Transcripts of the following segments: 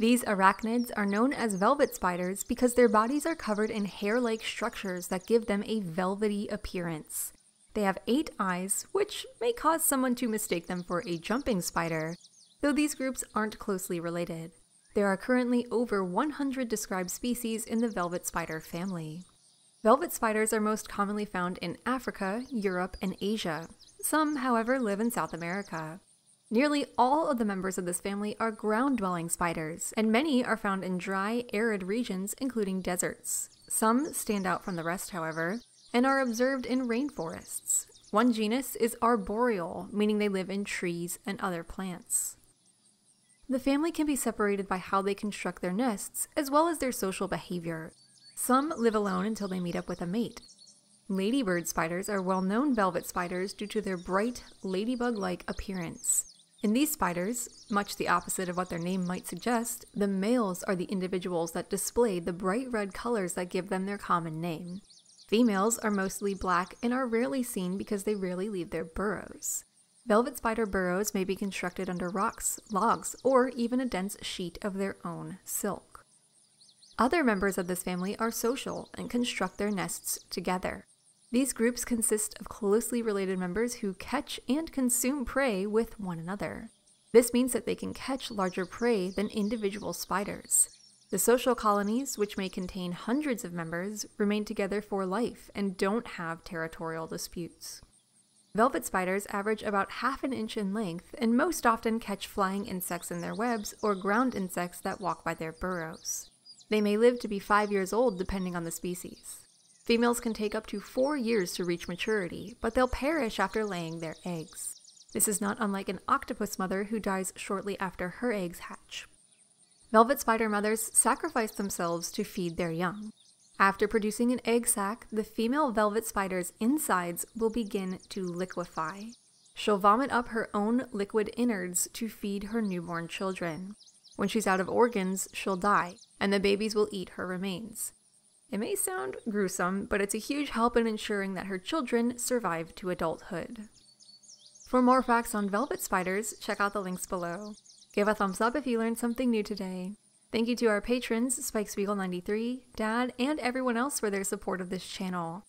These arachnids are known as velvet spiders because their bodies are covered in hair like structures that give them a velvety appearance. They have eight eyes, which may cause someone to mistake them for a jumping spider, though these groups aren't closely related. There are currently over 100 described species in the velvet spider family. Velvet spiders are most commonly found in Africa, Europe, and Asia. Some, however, live in South America. Nearly all of the members of this family are ground dwelling spiders, and many are found in dry, arid regions, including deserts. Some stand out from the rest, however, and are observed in rainforests. One genus is arboreal, meaning they live in trees and other plants. The family can be separated by how they construct their nests, as well as their social behavior. Some live alone until they meet up with a mate. Ladybird spiders are well known velvet spiders due to their bright, ladybug like appearance. In these spiders, much the opposite of what their name might suggest, the males are the individuals that display the bright red colors that give them their common name. Females are mostly black and are rarely seen because they rarely leave their burrows. Velvet spider burrows may be constructed under rocks, logs, or even a dense sheet of their own silk. Other members of this family are social and construct their nests together. These groups consist of closely related members who catch and consume prey with one another. This means that they can catch larger prey than individual spiders. The social colonies, which may contain hundreds of members, remain together for life and don't have territorial disputes. Velvet spiders average about half an inch in length and most often catch flying insects in their webs or ground insects that walk by their burrows. They may live to be five years old depending on the species. Females can take up to four years to reach maturity, but they'll perish after laying their eggs. This is not unlike an octopus mother who dies shortly after her eggs hatch. Velvet spider mothers sacrifice themselves to feed their young. After producing an egg sac, the female velvet spider's insides will begin to liquefy. She'll vomit up her own liquid innards to feed her newborn children. When she's out of organs, she'll die, and the babies will eat her remains. It may sound gruesome, but it's a huge help in ensuring that her children survive to adulthood. For more facts on velvet spiders, check out the links below. Give a thumbs up if you learned something new today. Thank you to our patrons, Spike Spiegel 93, Dad, and everyone else for their support of this channel.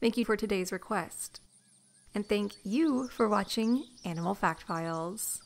Thank you for today's request. And thank you for watching Animal Fact Files.